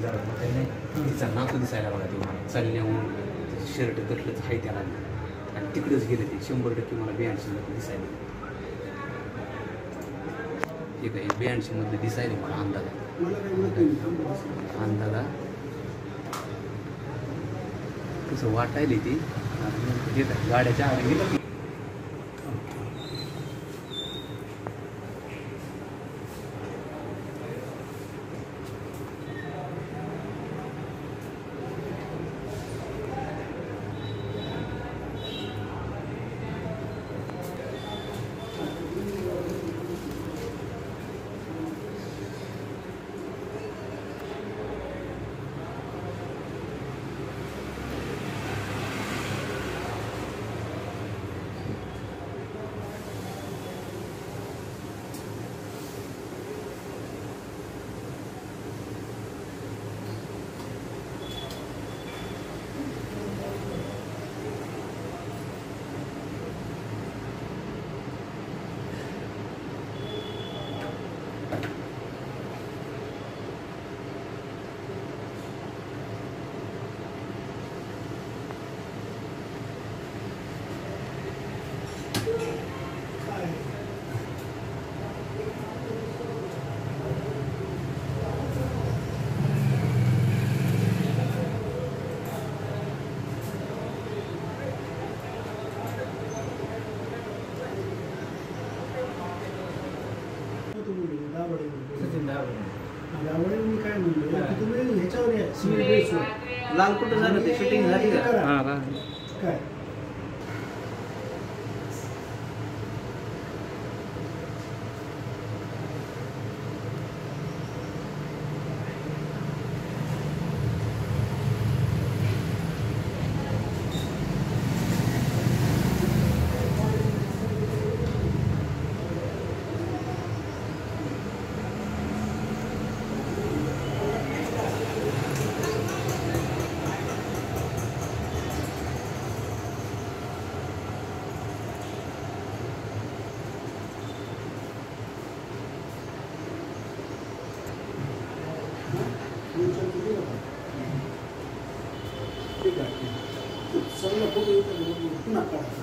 जरा मोठा आहे नाही. तिचा नातू दिसायला बघा ते मला. चालण्याहून शर्ट कटलंच आहे त्याला. आणि तिकडेच गेले ते. शंभर टक्के मला ब्याऐंशी मध्ये दिसायला हे काय ब्याऐंशी मध्ये दिसायला मला अंदाजा. काही. अंदाजा. कसं वाटायला ती. गाड्याच्या आधी गेलं तुम्ही दावडे दावडे मी काय म्हणलो की तुम्ही ह्याच्यावर या. लाल कुठं झालं ते? शूटिंग झाली हे. काय? na porta.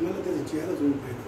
Nada que era do meu